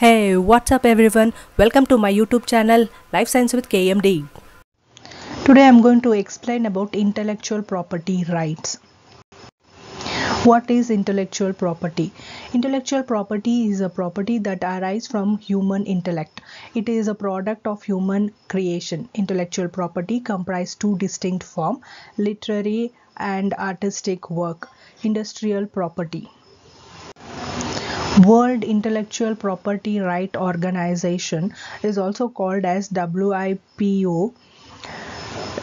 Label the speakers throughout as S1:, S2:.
S1: Hey, what's up everyone? Welcome to my YouTube channel Life Science with KMD. Today I'm going to explain about intellectual property rights. What is intellectual property? Intellectual property is a property that arises from human intellect. It is a product of human creation. Intellectual property comprises two distinct forms, literary and artistic work. Industrial property. World Intellectual Property Right Organization is also called as WIPO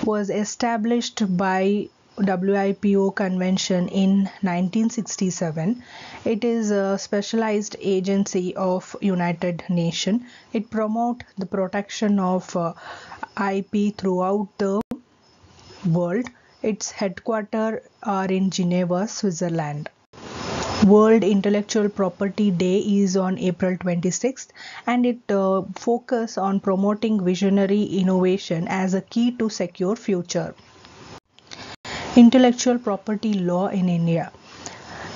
S1: was established by WIPO convention in 1967 it is a specialized agency of united nations it promote the protection of uh, ip throughout the world. Its headquarters are in geneva switzerland World Intellectual Property Day is on April 26th and it uh, focus on promoting visionary innovation as a key to secure future. Intellectual property law in India.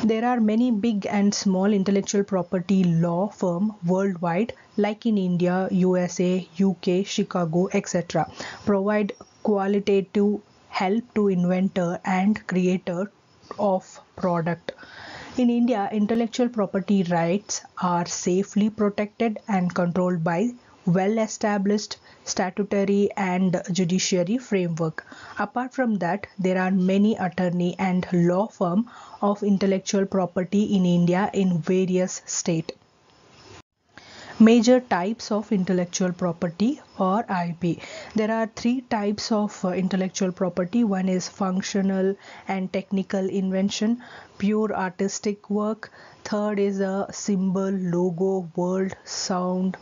S1: There are many big and small intellectual property law firm worldwide like in India, USA, UK, Chicago, etc. provide qualitative help to inventor and creator of product in India, intellectual property rights are safely protected and controlled by well-established statutory and judiciary framework. Apart from that, there are many attorney and law firm of intellectual property in India in various states major types of intellectual property or IP. There are three types of uh, intellectual property. One is functional and technical invention, pure artistic work. Third is a symbol, logo, word, sound,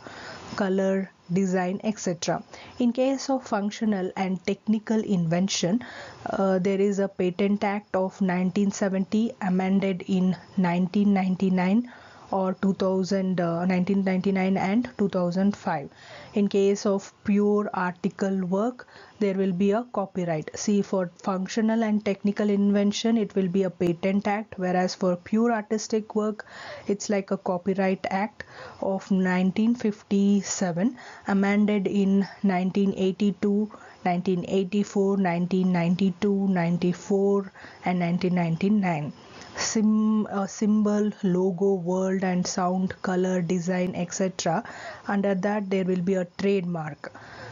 S1: color, design etc in case of functional and technical invention uh, there is a patent act of 1970 amended in 1999 or 2000 uh, 1999 and 2005 in case of pure article work there will be a copyright. See for functional and technical invention it will be a patent act whereas for pure artistic work it's like a copyright act of 1957 amended in 1982 1984 1992 94 and 1999 sim, uh, symbol, logo, word and sound, color, design, etc. Under that there will be a trademark.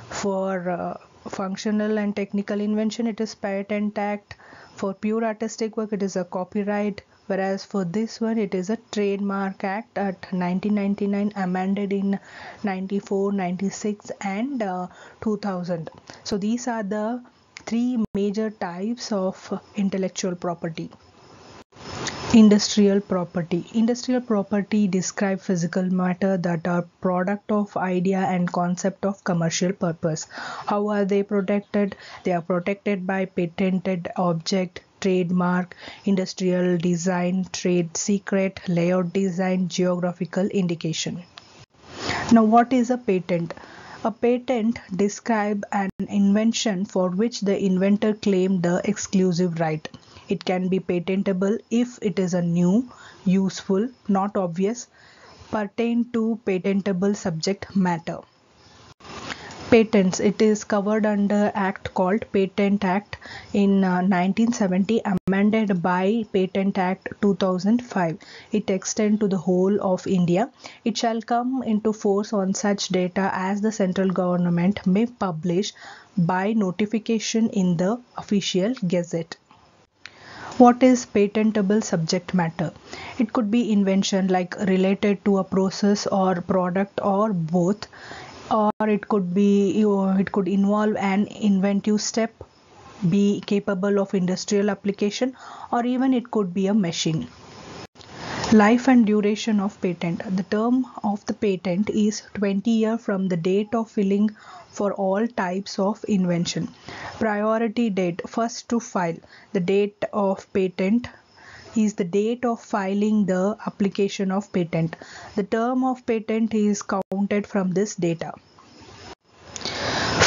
S1: For uh, functional and technical invention it is patent act. For pure artistic work it is a copyright whereas for this one it is a trademark act at 1999 amended in 94 96 and uh, 2000 so these are the three major types of intellectual property Industrial property. Industrial property describe physical matter that are product of idea and concept of commercial purpose. How are they protected? They are protected by patented object, trademark, industrial design, trade secret, layout design, geographical indication. Now what is a patent? A patent describe an invention for which the inventor claimed the exclusive right. It can be patentable if it is a new, useful, not obvious, pertain to patentable subject matter. Patents. It is covered under act called Patent Act in uh, 1970 amended by Patent Act 2005. It extends to the whole of India. It shall come into force on such data as the central government may publish by notification in the official gazette what is patentable subject matter. It could be invention like related to a process or product or both or it could be it could involve an inventive step be capable of industrial application or even it could be a machine life and duration of patent the term of the patent is 20 year from the date of filing for all types of invention. Priority date first to file. The date of patent is the date of filing the application of patent. The term of patent is counted from this data.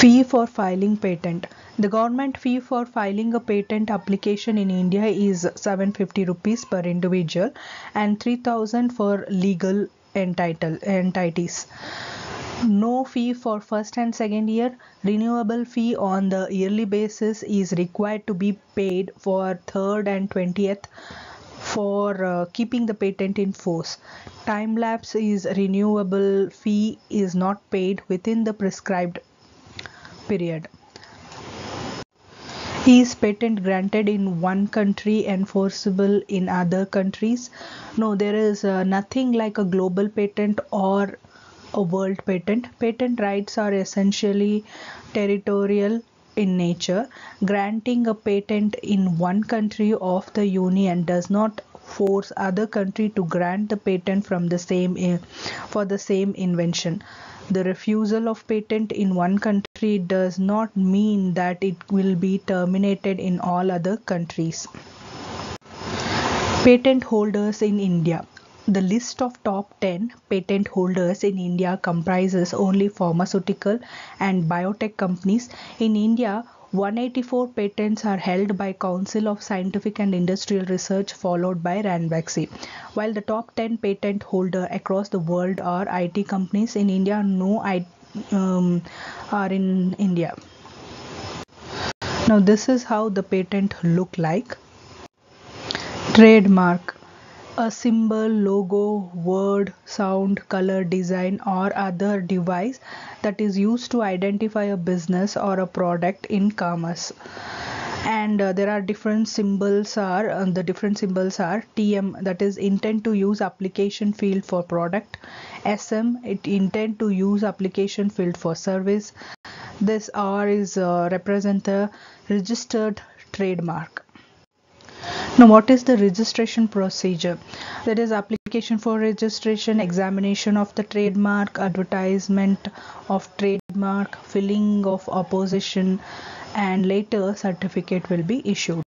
S1: Fee for filing patent. The government fee for filing a patent application in India is 750 rupees per individual and 3000 for legal entitle, entities. No fee for first and second year. Renewable fee on the yearly basis is required to be paid for third and 20th for uh, keeping the patent in force. Time lapse is renewable fee is not paid within the prescribed period is patent granted in one country enforceable in other countries no there is uh, nothing like a global patent or a world patent. Patent rights are essentially territorial in nature. Granting a patent in one country of the union does not force other country to grant the patent from the same for the same invention. The refusal of patent in one country does not mean that it will be terminated in all other countries. Patent holders in India the list of top 10 patent holders in India comprises only pharmaceutical and biotech companies. In India, 184 patents are held by Council of Scientific and Industrial Research followed by Ranbaxy. While the top 10 patent holder across the world are IT companies, in India no I, um, are in India. Now this is how the patent look like. Trademark a symbol, logo, word, sound, color, design, or other device that is used to identify a business or a product in commerce. And uh, there are different symbols are uh, the different symbols are tm that is intent to use application field for product. Sm it intent to use application field for service. This r is uh, represent the registered trademark now, what is the registration procedure? That is application for registration, examination of the trademark, advertisement of trademark, filling of opposition, and later certificate will be issued.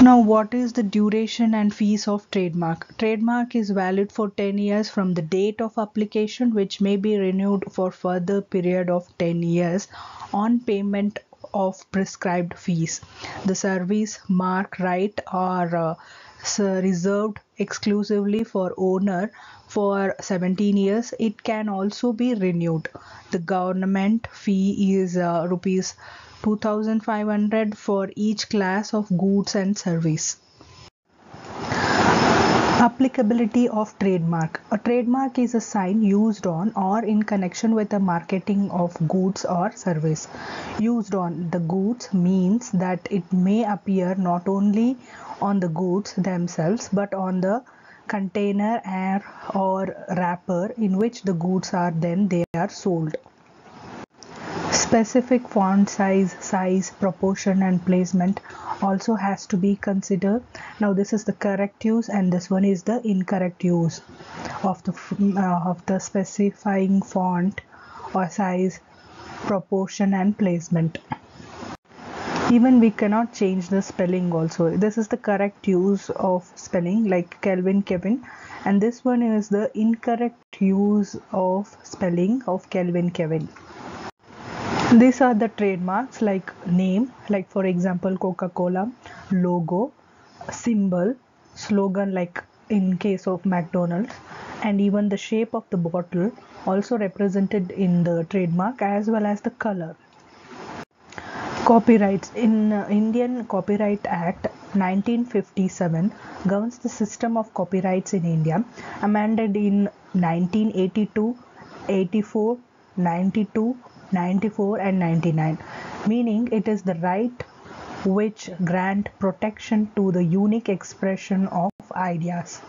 S1: Now, what is the duration and fees of trademark? Trademark is valid for 10 years from the date of application, which may be renewed for further period of 10 years on payment of prescribed fees. The service mark right are uh, reserved exclusively for owner for 17 years. It can also be renewed. The government fee is uh, rupees 2500 for each class of goods and service. Applicability of trademark. A trademark is a sign used on or in connection with the marketing of goods or service. Used on the goods means that it may appear not only on the goods themselves but on the container or wrapper in which the goods are then they are sold specific font size size proportion and placement also has to be considered. Now this is the correct use and this one is the incorrect use of the uh, of the specifying font or size proportion and placement. Even we cannot change the spelling also. This is the correct use of spelling like kelvin kevin. And this one is the incorrect use of spelling of kelvin kevin these are the trademarks like name like for example coca-cola logo symbol slogan like in case of mcdonald's and even the shape of the bottle also represented in the trademark as well as the color. Copyrights in uh, indian copyright act 1957 governs the system of copyrights in india amended in 1982 84 92 94 and 99 meaning it is the right which grant protection to the unique expression of ideas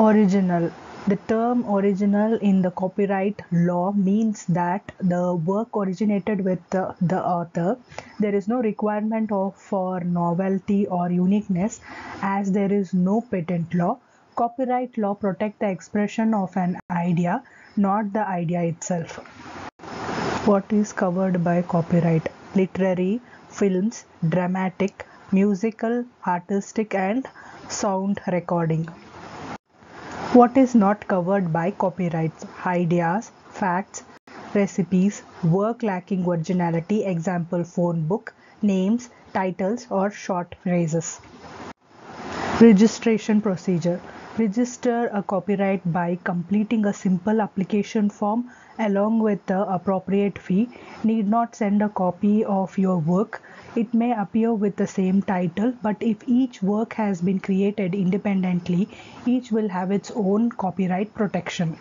S1: original the term original in the copyright law means that the work originated with the, the, author. There is no requirement of for novelty or uniqueness as there is no patent law. Copyright law protect the expression of an idea, not the idea itself what is covered by copyright literary films dramatic musical artistic and sound recording? What is not covered by copyright ideas facts recipes work lacking originality example phone book names titles or short phrases? Registration procedure Register a copyright by completing a simple application form along with the appropriate fee. Need not send a copy of your work. It may appear with the same title, but if each work has been created independently, each will have its own copyright protection.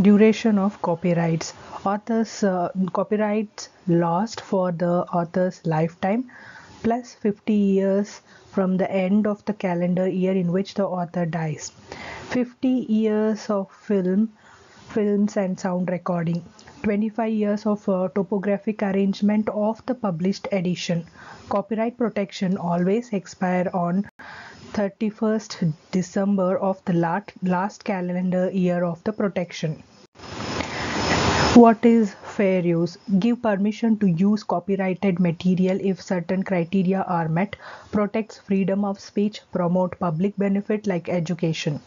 S1: Duration of copyrights authors uh, copyrights lost for the author's lifetime plus 50 years from the end of the calendar year in which the author dies. 50 years of film films and sound recording. 25 years of uh, topographic arrangement of the published edition. Copyright protection always expire on 31st december of the last, last calendar year of the protection what is fair use? Give permission to use copyrighted material if certain criteria are met, protects freedom of speech, promote public benefit like education.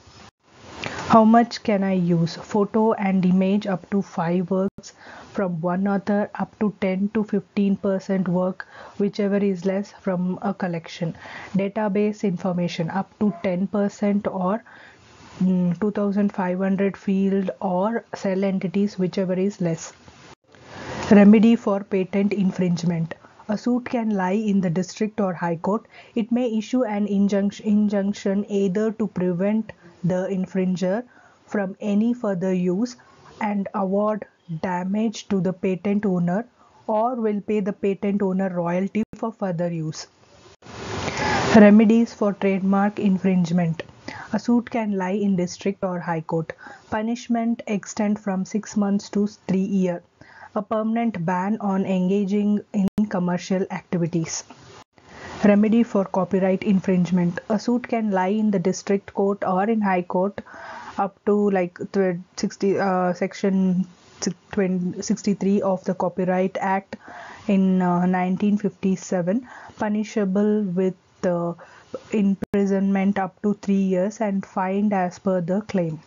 S1: How much can I use? Photo and image up to 5 works from one author up to 10 to 15% work whichever is less from a collection. Database information up to 10% or Hmm, 2500 field or cell entities whichever is less. Remedy for patent infringement. A suit can lie in the district or high court. It may issue an injunction, injunction either to prevent the infringer from any further use and award damage to the patent owner or will pay the patent owner royalty for further use. Remedies for trademark infringement. A suit can lie in district or high court. Punishment extend from 6 months to 3 years. A permanent ban on engaging in commercial activities. Remedy for copyright infringement. A suit can lie in the district court or in high court up to like 60 uh, section 63 of the Copyright Act in uh, 1957 punishable with the uh, imprisonment up to 3 years and fined as per the claim.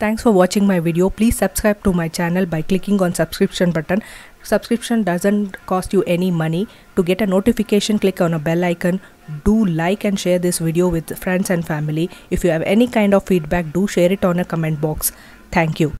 S1: Thanks for watching my video. Please subscribe to my channel by clicking on subscription button. Subscription doesn't cost you any money. To get a notification, click on a bell icon. Do like and share this video with friends and family. If you have any kind of feedback, do share it on a comment box. Thank you.